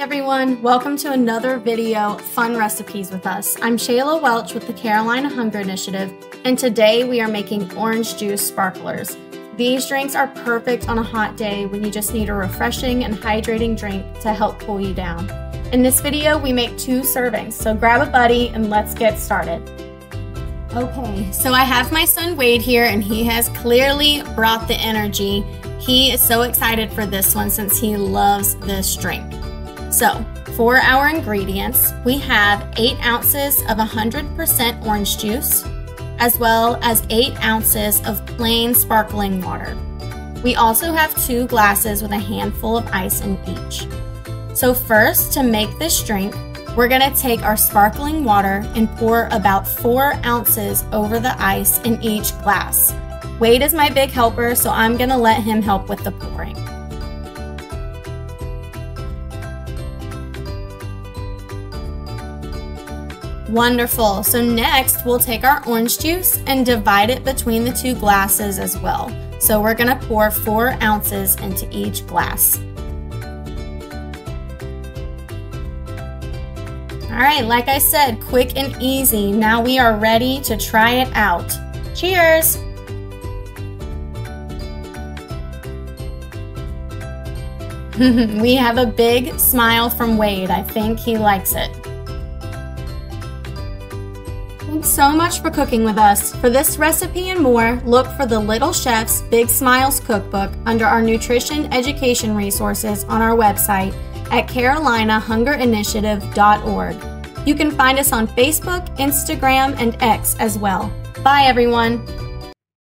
everyone, welcome to another video, Fun Recipes with Us. I'm Shayla Welch with the Carolina Hunger Initiative, and today we are making orange juice sparklers. These drinks are perfect on a hot day when you just need a refreshing and hydrating drink to help cool you down. In this video, we make two servings, so grab a buddy and let's get started. Okay, so I have my son Wade here, and he has clearly brought the energy. He is so excited for this one since he loves this drink. So, for our ingredients, we have 8 ounces of 100% orange juice, as well as 8 ounces of plain sparkling water. We also have two glasses with a handful of ice in each. So first, to make this drink, we're gonna take our sparkling water and pour about 4 ounces over the ice in each glass. Wade is my big helper, so I'm gonna let him help with the pouring. Wonderful. So next we'll take our orange juice and divide it between the two glasses as well. So we're gonna pour four ounces into each glass. All right, like I said, quick and easy. Now we are ready to try it out. Cheers! we have a big smile from Wade. I think he likes it. Thanks so much for cooking with us. For this recipe and more, look for the Little Chef's Big Smiles Cookbook under our nutrition education resources on our website at carolinahungerinitiative.org. You can find us on Facebook, Instagram, and X as well. Bye, everyone.